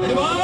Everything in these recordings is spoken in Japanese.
Come on!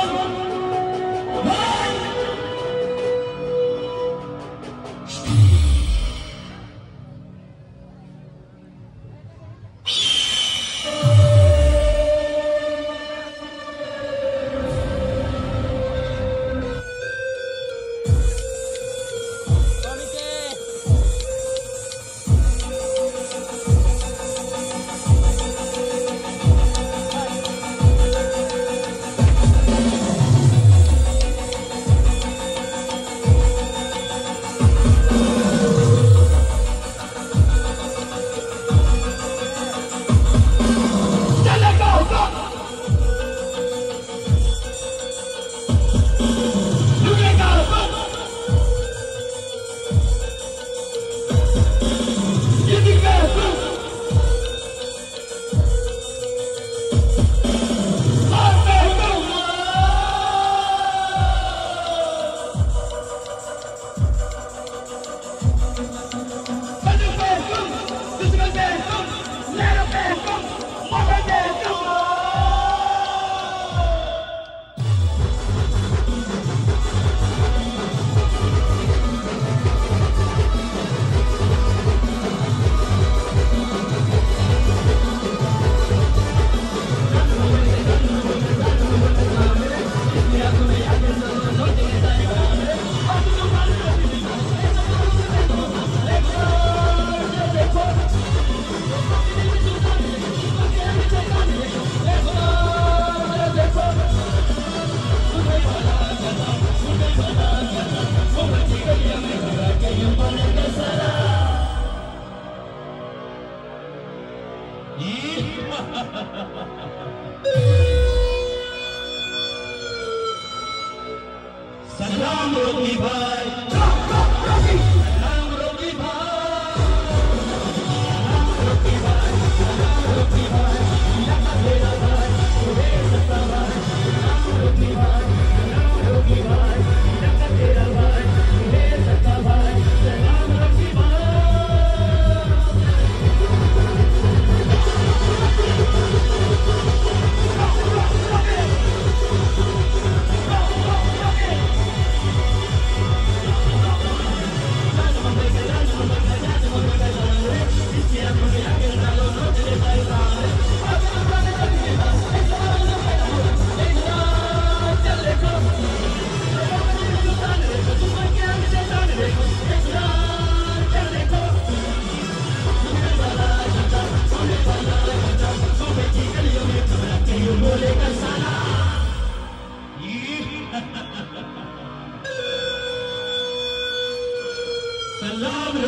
Salam Rocky Bhai.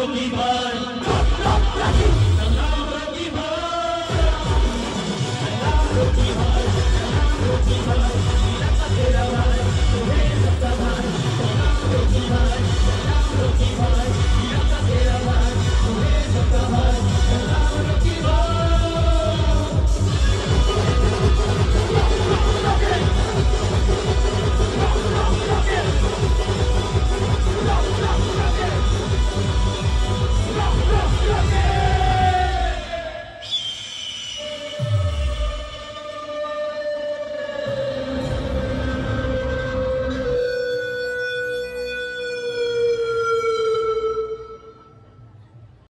কি ভাই